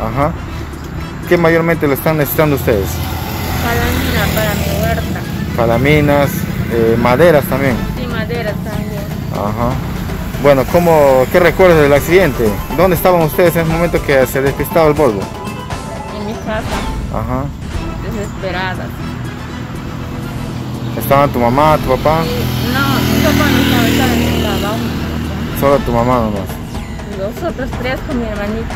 Ajá. ¿Qué mayormente lo están necesitando ustedes? Palamina para mi huerta. Palaminas, eh, maderas también. Sí, maderas también. Ajá. Bueno, ¿cómo, ¿qué recuerdas del accidente? ¿Dónde estaban ustedes en ese momento que se despistaba el Volvo? En mi casa, Ajá. desesperadas. ¿Estaban tu mamá, tu papá? No, mi papá no estaba, estaba en el trabajo. Solo tu mamá nomás. Los otros tres con mi hermanito.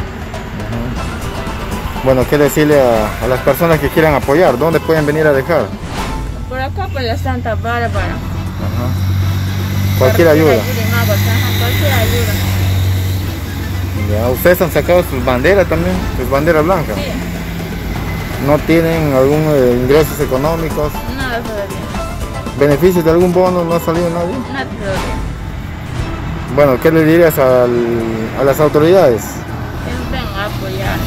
Bueno, ¿qué decirle a, a las personas que quieran apoyar? ¿Dónde pueden venir a dejar? Por acá por la Santa Bárbara. Ajá. Cualquier ayuda. Ajá, cualquier ayuda. Ya, ¿Ustedes han sacado sus banderas también? ¿Sus banderas blancas? Sí, ¿No tienen algún eh, ingresos económicos? nada todavía. ¿Beneficios de algún bono? ¿No ha salido nadie? Nada todavía. Bueno, ¿qué le dirías al- a las autoridades? Apoyar.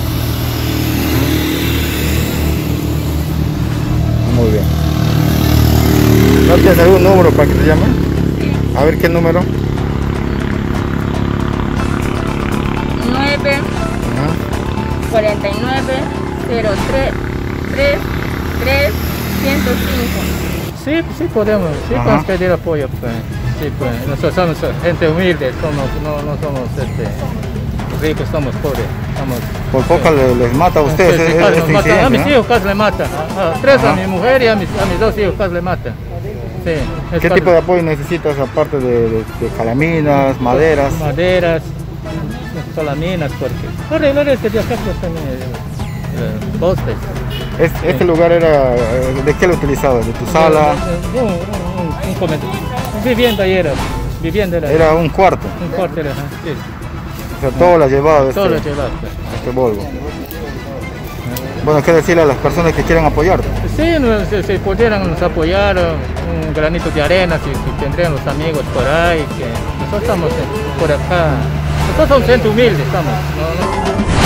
Muy bien. ¿No tienes algún número para que te llamen? Sí. A ver qué número. 9 Ajá. 49 03 3 3 105. Sí, sí podemos, sí Ajá. podemos pedir apoyo. Pues. Sí, pues. Nosotros somos gente humilde, somos, no, no somos este, ricos, somos pobres. Por poco le- les mata a ustedes Sí, sí, este- casi nos mata. incidente, A mis ¿no? hijos casi le mata. A, a tres Ajá. a mi mujer y a mis, a mis dos hijos casi le mata. Sí, ¿Qué casi- tipo de apoyo necesitas aparte de, de, de calaminas, maderas? Maderas, solaminas, porque arreglar este de acá también eh, eh, postes. Es- ¿Este lugar era, eh, de qué lo utilizabas? ¿De tu sala? Un, un, un, un comedor. vivienda ahí era, vivienda era, Era un cuarto, un cuarto era, sí, o sea, todo lo has llevado de todo lo este, pues. este Volvo. Bueno, ¿qué decirle a las personas que quieran apoyarte? Sí, si, si pudieran nos apoyar, un granito de arena, si, si tendrían los amigos por ahí, que nosotros estamos por acá, nosotros somos gente humilde, estamos, no,